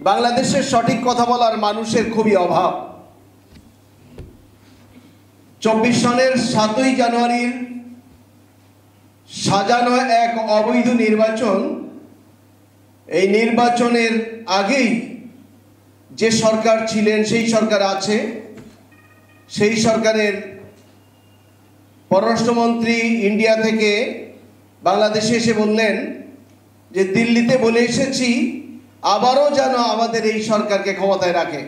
বাংলাদেশের সঠিক কথা বলার মানুষের খুবই অভাব। চব্বিশ সনের সাতই জানুয়ারির সাজানো এক অবৈধ নির্বাচন, এই নির্বাচনের আগেই যে সরকার ছিলেন, সেই সরকার আছে। সেই সরকারের পররাষ্ট্রমন্ত্রী ইন্ডিয়া থেকে বাংলাদেশে এসে বললেন যে, দিল্লিতে বলে এসেছি আবারও যেন আমাদের এই সরকারকে ক্ষমতায় রাখে।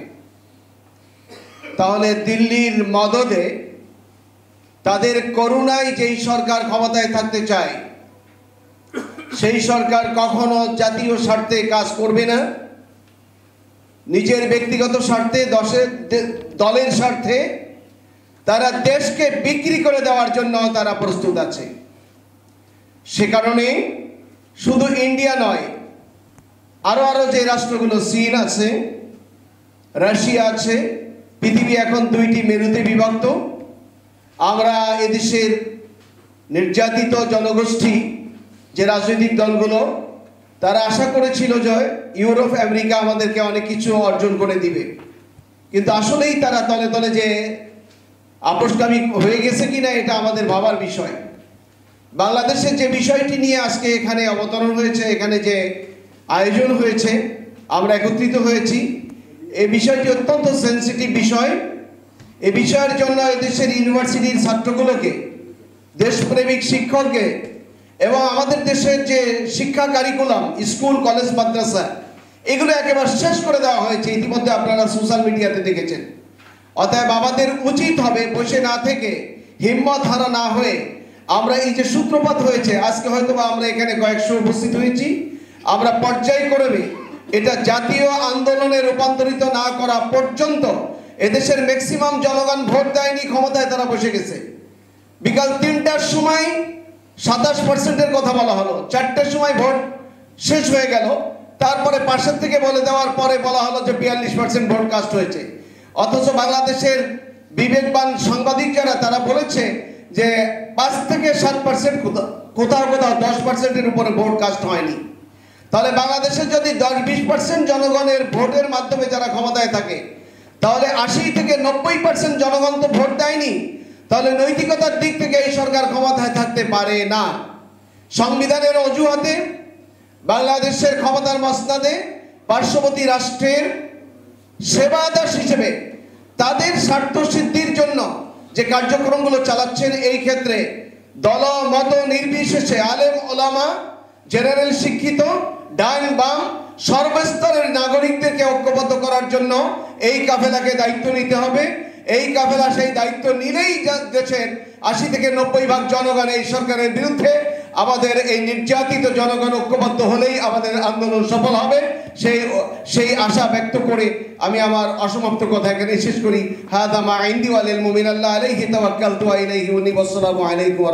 তাহলে দিল্লির মদদে তাদের করুণায় যেই সরকার ক্ষমতায় থাকতে চায়, সেই সরকার কখনো জাতীয় স্বার্থে কাজ করবে না। নিজের ব্যক্তিগত স্বার্থে দশের দলের স্বার্থে তারা দেশকে বিক্রি করে দেওয়ার জন্য তারা প্রস্তুত আছে। সে কারণে শুধু ইন্ডিয়া নয় আরও আরও যে রাষ্ট্রগুলো, চীন আছে, রাশিয়া আছে, পৃথিবী এখন দুইটি মেরুতে বিভক্ত। আমরা এদেশের নির্যাতিত জনগোষ্ঠী, যে রাজনৈতিক দলগুলো, তারা আশা করেছিল যে ইউরোপ, আমেরিকা আমাদেরকে অনেক কিছু অর্জন করে দিবে। কিন্তু আসলেই তারা তলে তলে যে আপোষকামী হয়ে গেছে কিনা, এটা আমাদের ভাবার বিষয়। বাংলাদেশের যে বিষয়টি নিয়ে আজকে এখানে অবতরণ হয়েছে, এখানে যে আয়োজন হয়েছে, আমরা একত্রিত হয়েছি। এই বিষয়টি অত্যন্ত সেন্সিটিভ বিষয়। এ বিষয়ের জন্য এদেশের ইউনিভার্সিটির ছাত্রগুলোকে, দেশপ্রেমিক শিক্ষককে এবং আমাদের দেশের যে শিক্ষা কারিকুলাম স্কুল কলেজ মাদ্রাসা, এগুলো একেবারে শেষ করে দেওয়া হয়েছে। ইতিমধ্যে আপনারা সোশ্যাল মিডিয়াতে দেখেছেন। অতএব আমাদের উচিত হবে বসে না থেকে হিম্মত হারা না হয়ে আমরা এই যে সূত্রপাত হয়েছে, আজকে হয়তো আমরা এখানে কয়েকশো উপস্থিত হয়েছি। আমরা পর্যায়ক্রমে এটা জাতীয় আন্দোলনে রূপান্তরিত না করা পর্যন্ত এদেশের ম্যাক্সিমাম জনগণ ভোট দেয়নি, ক্ষমতায় তারা বসে গেছে। বিকাল তিনটার সময় সাতাশ পার্সেন্টের কথা বলা হলো। চারটের সময় ভোট শেষ হয়ে গেল। তারপরে পাশের থেকে বলে দেওয়ার পরে বলা হলো যে বিয়াল্লিশ পার্সেন্ট ভোট কাস্ট হয়েছে। অথচ বাংলাদেশের বিবেকবান সাংবাদিক যারা, তারা বলেছে যে পাঁচ থেকে সাত পার্সেন্ট কোথাও কোথাও দশ পার্সেন্টের উপরে ভোট কাস্ট হয়নি। তাহলে বাংলাদেশে যদি দশ বিশ পার্সেন্ট জনগণের ভোটের মাধ্যমে যারা ক্ষমতায় থাকে, তাহলে আশি থেকে নব্বই পার্সেন্ট জনগণ তো ভোট দেয়নি, তাহলে নৈতিকতার দিক থেকে এই সরকার ক্ষমতায় থাকতে পারে না। সংবিধানের অজুহাতে বাংলাদেশের ক্ষমতার মসনাদে পার্শ্ববর্তী রাষ্ট্রের সেবা দাস হিসেবে তাদের স্বার্থ সিদ্ধির জন্য যে কার্যক্রমগুলো চালাচ্ছেন, এই ক্ষেত্রে দল মত নির্বিশেষে আলেম ওলামা জেনারেল শিক্ষিত ডান বাম সর্বস্তরের নাগরিকদেরকে ঐক্যবদ্ধ করার জন্য এই কাফেলাকে দায়িত্ব নিতে হবে। এই কাফেলা সেই দায়িত্ব নিলেই দেশের আশি থেকে নব্বই ভাগ জনগণ এই সরকারের বিরুদ্ধে আমাদের এই নির্যাতিত জনগণ ঐক্যবদ্ধ হলেই আমাদের আন্দোলন সফল হবে। সেই সেই আশা ব্যক্ত করে আমি আমার অসমাপ্ত কথা এখানে শেষ করি। হাদামা আইন্দি মুমিন আল্লাহ আলাইহি তাওয়াক্কালতু আলাইহি ওয়া আসসালামু আলাইকুম